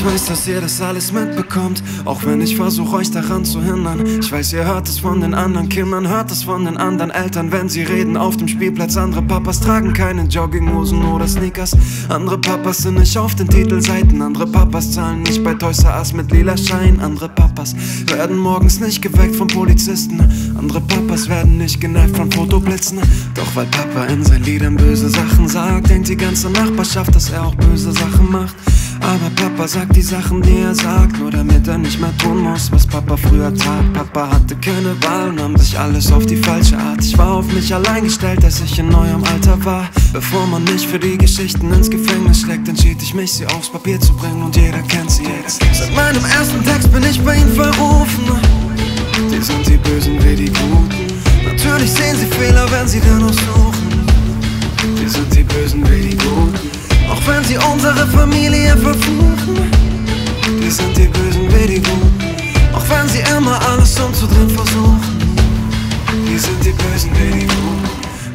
Ich weiß, dass ihr das alles mitbekommt, auch wenn ich versuche euch daran zu hindern. Ich weiß, ihr hört es von den anderen Kindern, hört es von den anderen Eltern, wenn sie reden auf dem Spielplatz. Andere Papas tragen keine Jogginghosen oder Sneakers. Andere Papas sind nicht auf den Titelseiten, andere Papas zahlen nicht bei Toys R Us mit lila Schein. Andere Papas werden morgens nicht geweckt von Polizisten. Andere Papas werden nicht genervt von Fotoblitzen. Doch weil Papa in seinen Liedern böse Sachen sagt, denkt die ganze Nachbarschaft, dass er auch böse Sachen macht. Aber Papa sagt die Sachen, die er sagt, nur damit er nicht mehr tun muss, was Papa früher tat. Papa hatte keine Wahl, nahm sich alles auf die falsche Art. Ich war auf mich allein gestellt, als ich in neuem Alter war. Bevor man mich für die Geschichten ins Gefängnis schlägt, entschied ich mich, sie aufs Papier zu bringen und jeder kennt sie jetzt. Seit meinem ersten Text bin ich bei ihnen verrufen. Die sind die Bösen wie die Guten. Natürlich sehen sie Fehler, wenn sie danach suchen. Die Auch wenn sie unsere Familie verfluchen.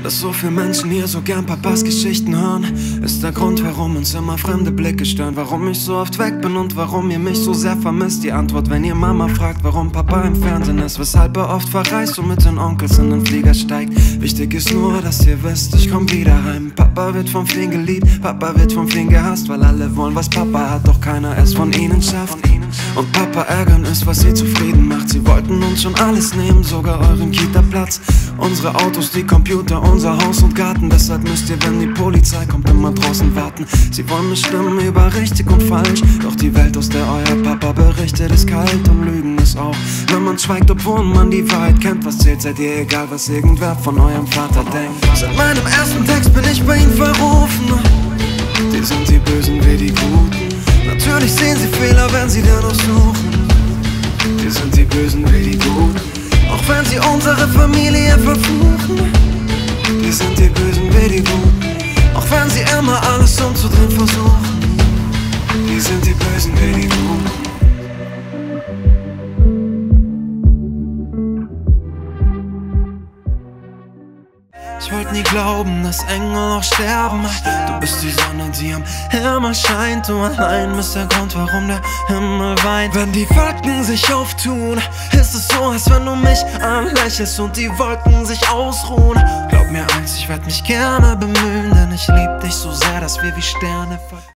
Dass so viele Menschen hier so gern Papas Geschichten hören, ist der Grund, warum uns immer fremde Blicke stören. Warum ich so oft weg bin und warum ihr mich so sehr vermisst. Die Antwort, wenn ihr Mama fragt, warum Papa im Fernsehen ist, weshalb er oft verreist und mit den Onkels in den Flieger steigt. Wichtig ist nur, dass ihr wisst, ich komm wieder heim. Papa wird vom vielen geliebt, Papa wird vom vielen gehasst, weil alle wollen, was Papa hat, doch keiner es von ihnen schafft. Und Papa ärgern ist, was sie zufrieden macht. Sie wollten uns schon alles nehmen, sogar euren Kita-Platz. Unsere Autos, die Computer, unser Haus und Garten. Deshalb müsst ihr, wenn die Polizei kommt, immer draußen warten. Sie wollen bestimmen über richtig und falsch. Doch die Welt, aus der euer Papa berichtet, ist kalt und Lügen ist auch. Wenn man schweigt, obwohl man die Wahrheit kennt, was zählt, seid ihr egal, was irgendwer von eurem Vater denkt. Seit meinem ersten Text bin ich bei ihm verrufen. Sehen sie Fehler, wenn sie danach suchen. Die sind die Bösen wie die Guten. Auch wenn sie unsere Familie verfluchen. Ich wollte nie glauben, dass Engel auch sterben. Du bist die Sonne, die am Himmel scheint. Du allein bist der Grund, warum der Himmel weint. Wenn die Wolken sich auftun, ist es so, als wenn du mich anlächelst und die Wolken sich ausruhen. Glaub mir eins, ich werd mich gerne bemühen, denn ich lieb dich so sehr, dass wir wie Sterne